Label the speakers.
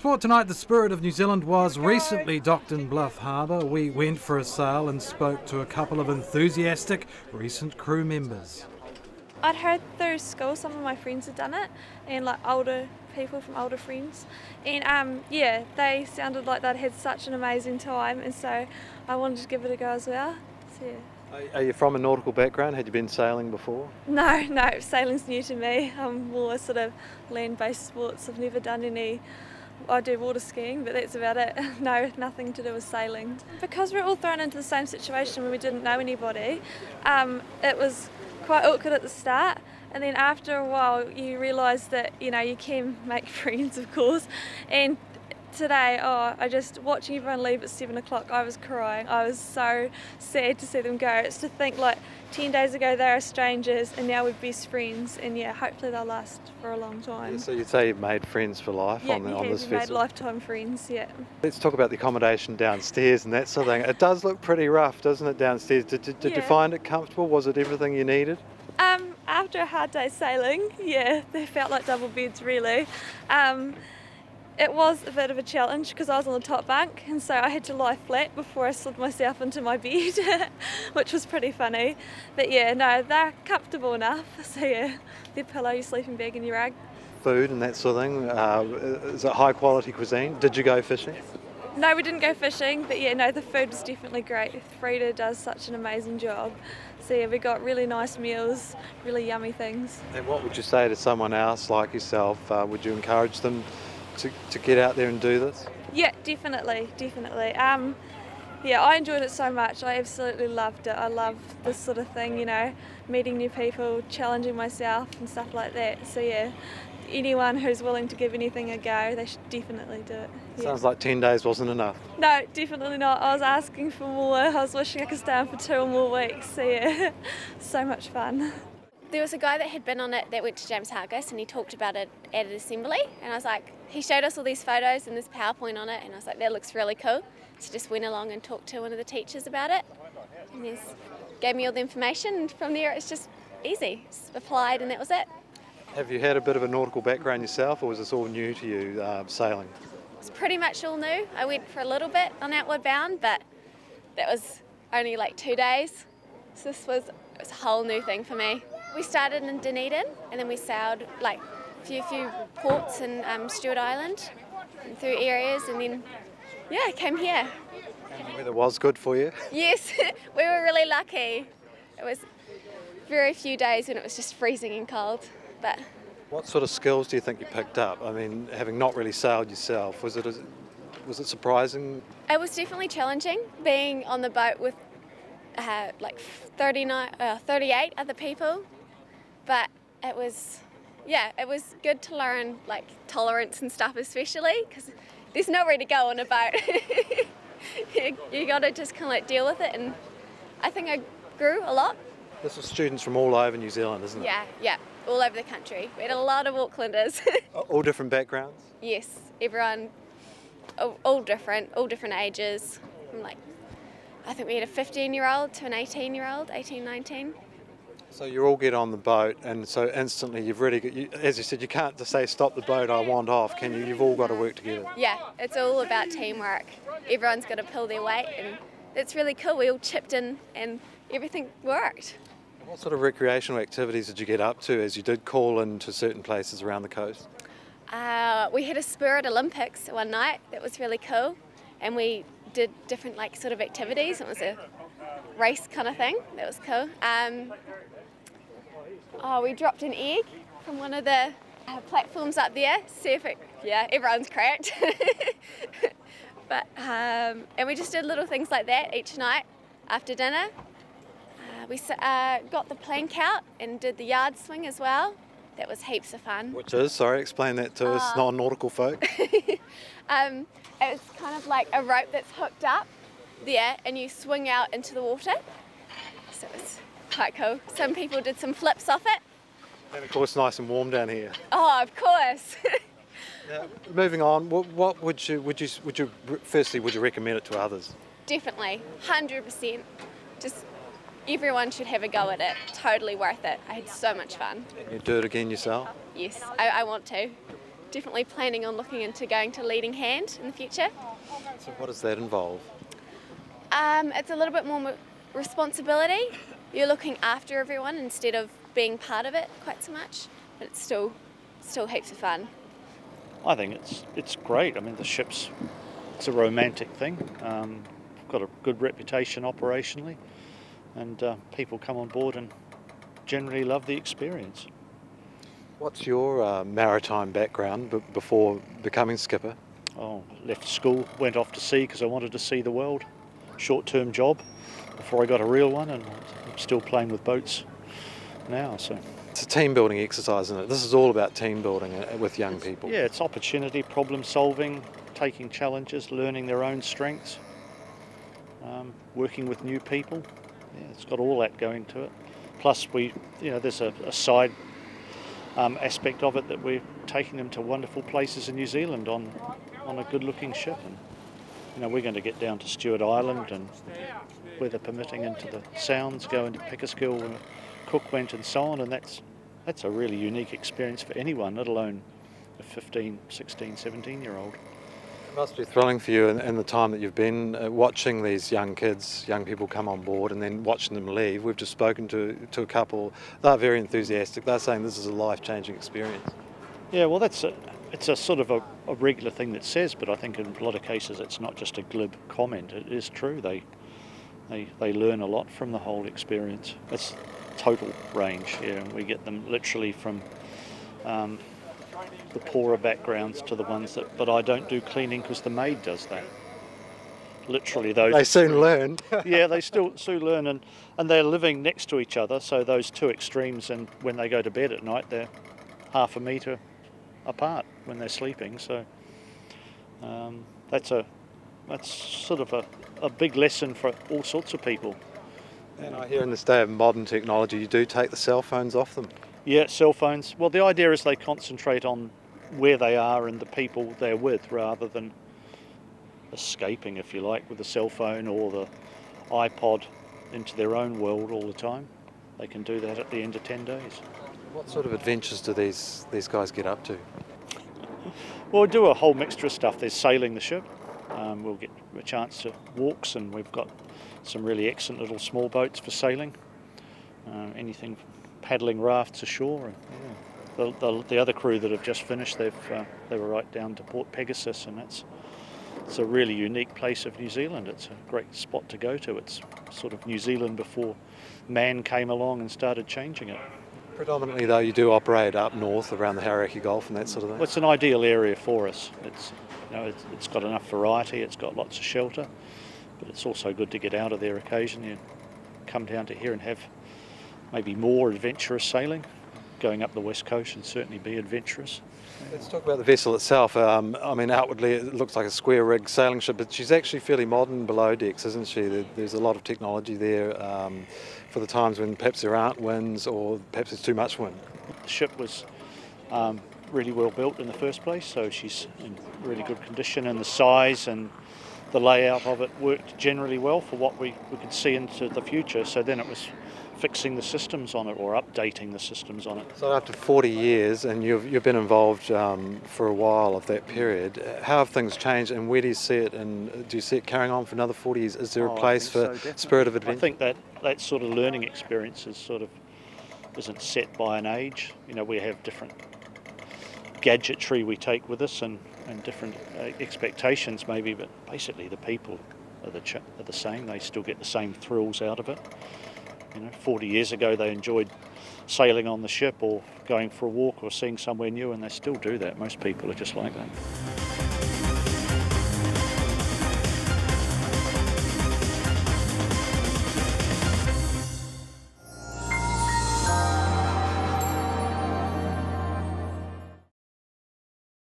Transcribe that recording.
Speaker 1: Sport tonight, the Spirit of New Zealand was recently docked in Bluff Harbour. We went for a sail and spoke to a couple of enthusiastic recent crew members.
Speaker 2: I'd heard through school some of my friends had done it, and like older people from older friends, and um, yeah, they sounded like they'd had such an amazing time, and so I wanted to give it a go as well. So yeah.
Speaker 3: Are you from a nautical background? Had you been sailing before?
Speaker 2: No, no, sailing's new to me. I'm more sort of land-based sports. I've never done any. I do water skiing, but that's about it. No, nothing to do with sailing. Because we're all thrown into the same situation where we didn't know anybody, um, it was quite awkward at the start. And then after a while, you realise that you know you can make friends, of course, and today, oh, I just watching everyone leave at seven o'clock, I was crying. I was so sad to see them go. It's to think like 10 days ago they were strangers and now we're best friends, and yeah, hopefully they'll last for a long time.
Speaker 3: Yeah, so you'd say you've made friends for life
Speaker 2: yeah,
Speaker 3: on, the,
Speaker 2: we
Speaker 3: on this
Speaker 2: we made lifetime friends, yeah.
Speaker 3: Let's talk about the accommodation downstairs and that sort of thing. It does look pretty rough, doesn't it, downstairs? Did, did, did you find it comfortable? Was it everything you needed?
Speaker 2: Um, after a hard day sailing, yeah, they felt like double beds really. Um, it was a bit of a challenge because I was on the top bunk and so I had to lie flat before I slid myself into my bed, which was pretty funny. But yeah, no, they're comfortable enough. So yeah, their pillow, your sleeping bag and your rug.
Speaker 3: Food and that sort of thing. Uh, is it high quality cuisine? Did you go fishing?
Speaker 2: No, we didn't go fishing, but yeah, no, the food was definitely great. Frida does such an amazing job. So yeah, we got really nice meals, really yummy things.
Speaker 3: And what would you say to someone else like yourself? Uh, would you encourage them to, to get out there and do this?
Speaker 2: Yeah, definitely, definitely. Um, yeah, I enjoyed it so much. I absolutely loved it. I love this sort of thing, you know, meeting new people, challenging myself and stuff like that. So yeah, anyone who's willing to give anything a go, they should definitely do it. Yeah.
Speaker 3: Sounds like 10 days wasn't enough.
Speaker 2: No, definitely not. I was asking for more. I was wishing I could stay on for two or more weeks. So yeah, so much fun.
Speaker 4: There was a guy that had been on it that went to James Hargest and he talked about it at an assembly and I was like, he showed us all these photos and this PowerPoint on it and I was like, that looks really cool. So just went along and talked to one of the teachers about it and he gave me all the information and from there it's just easy. Just applied and that was it.
Speaker 3: Have you had a bit of a nautical background yourself or was this all new to you, uh, sailing?
Speaker 4: It's pretty much all new. I went for a little bit on Outward Bound but that was only like two days. So this was, it was a whole new thing for me. We started in Dunedin and then we sailed like a few, few ports in um, Stewart Island and through areas and then, yeah, came here.
Speaker 3: And the weather was good for you?
Speaker 4: Yes, we were really lucky. It was very few days when it was just freezing and cold, but
Speaker 3: What sort of skills do you think you picked up? I mean, having not really sailed yourself, was it was it surprising?
Speaker 4: It was definitely challenging being on the boat with uh, like 39, uh, 38 other people, it was, yeah, it was good to learn like tolerance and stuff, especially because there's nowhere to go on a boat. you, you got to just kind of like deal with it, and I think I grew a lot.
Speaker 3: This was students from all over New Zealand, isn't it?
Speaker 4: Yeah, yeah, all over the country. We had a lot of Aucklanders.
Speaker 3: All different backgrounds.
Speaker 4: yes, everyone, all, all different, all different ages. From like, I think we had a 15 year old to an 18 year old, 18, 19.
Speaker 3: So you all get on the boat, and so instantly you've really, got, you, as you said, you can't just say stop the boat, I want off, can you? You've all got to work together.
Speaker 4: Yeah, it's all about teamwork. Everyone's got to pull their weight, and it's really cool. We all chipped in, and everything worked.
Speaker 3: What sort of recreational activities did you get up to as you did call into certain places around the coast?
Speaker 4: Uh, we had a Spirit Olympics one night that was really cool, and we did different like sort of activities. It was a race kind of thing. That was cool. Um, oh, we dropped an egg from one of the uh, platforms up there. See if it, yeah, everyone's cracked. but um, and we just did little things like that each night after dinner. Uh, we uh, got the plank out and did the yard swing as well. That was heaps of fun.
Speaker 3: Which is, sorry, explain that to us
Speaker 4: Uh,
Speaker 3: non-nautical folk.
Speaker 4: Um, it was kind of like a rope that's hooked up there, and you swing out into the water. So it's quite cool. Some people did some flips off it.
Speaker 3: and of course, nice and warm down here.
Speaker 4: Oh, of course.
Speaker 3: Now, moving on, what, what would you would you would you firstly would you recommend it to others?
Speaker 4: Definitely, hundred percent. Just everyone should have a go at it. Totally worth it. I had so much fun.
Speaker 3: You do it again yourself.
Speaker 4: Yes, I, I want to. definitely planning on looking into going to leading hand in the future.
Speaker 3: So what does that involve?
Speaker 4: Um, it's a little bit more responsibility. You're looking after everyone instead of being part of it quite so much, but it's still still heaps of fun.
Speaker 5: I think it's it's great. I mean, the ship's it's a romantic thing. Um, got a good reputation operationally, and uh, people come on board and generally love the experience.
Speaker 3: What's your uh, maritime background b- before becoming skipper?
Speaker 5: Oh, left school, went off to sea because I wanted to see the world. Short-term job before I got a real one, and I'm still playing with boats now. So
Speaker 3: it's a team building exercise, isn't it? This is all about team building uh, with young people.
Speaker 5: Yeah, it's opportunity, problem solving, taking challenges, learning their own strengths, um, working with new people. Yeah, it's got all that going to it. Plus, we, you know, there's a, a side um, aspect of it that we're taking them to wonderful places in New Zealand on on a good-looking ship, and you know, we're going to get down to Stewart Island and, weather permitting, into the Sounds, go into Pickersgill, where Cook went, and so on, and that's that's a really unique experience for anyone, let alone a 15, 16, 17 year old.
Speaker 3: It must be thrilling for you in, in the time that you've been uh, watching these young kids, young people come on board and then watching them leave. We've just spoken to, to a couple, they're very enthusiastic. They're saying this is a life changing experience.
Speaker 5: Yeah, well, that's a, it's a sort of a, a, regular thing that says, but I think in a lot of cases it's not just a glib comment. It is true. They, they, they learn a lot from the whole experience. It's total range here. Yeah, we get them literally from um, the poorer backgrounds to the ones that. But I don't do cleaning because the maid does that. Literally, those.
Speaker 3: They soon learn.
Speaker 5: yeah, they still soon learn, and and they're living next to each other. So those two extremes, and when they go to bed at night, they're half a metre apart when they're sleeping. So um, that's a that's sort of a, a big lesson for all sorts of people.
Speaker 3: And I hear in this day of modern technology, you do take the cell phones off them.
Speaker 5: Yeah, cell phones. Well, the idea is they concentrate on where they are and the people they're with rather than escaping, if you like, with the cell phone or the iPod into their own world all the time. They can do that at the end of 10 days.
Speaker 3: What sort of adventures do these, these guys get up to?
Speaker 5: Well, we do a whole mixture of stuff. There's sailing the ship. Um, we'll get a chance to walks, and we've got some really excellent little small boats for sailing. Uh, anything paddling rafts ashore. The, the, the, other crew that have just finished, they've uh, they were right down to Port Pegasus, and that's it's a really unique place of New Zealand. It's a great spot to go to. It's sort of New Zealand before man came along and started changing it.
Speaker 3: Predominantly, though, you do operate up north around the Hauraki Gulf and that sort of thing.
Speaker 5: Well, it's an ideal area for us. It's you know it's, it's got enough variety. It's got lots of shelter, but it's also good to get out of there occasionally and come down to here and have maybe more adventurous sailing. Going up the west coast and certainly be adventurous.
Speaker 3: Let's talk about the vessel itself. Um, I mean, outwardly it looks like a square rig sailing ship, but she's actually fairly modern below decks, isn't she? There's a lot of technology there um, for the times when perhaps there aren't winds or perhaps there's too much wind.
Speaker 5: The ship was um, really well built in the first place, so she's in really good condition, and the size and the layout of it worked generally well for what we, we could see into the future. So then it was fixing the systems on it or updating the systems on it.
Speaker 3: So after 40 years, and you've, you've been involved um, for a while of that period, how have things changed and where do you see it and do you see it carrying on for another 40 years? Is there a
Speaker 5: oh,
Speaker 3: place for
Speaker 5: so,
Speaker 3: spirit of adventure?
Speaker 5: I think that, that sort of learning experience is sort of isn't set by an age. You know, we have different gadgetry we take with us and, and different uh, expectations maybe, but basically the people are the, are the same. They still get the same thrills out of it. You know, 40 years ago they enjoyed sailing on the ship or going for a walk or seeing somewhere new, and they still do that. Most people are just like that.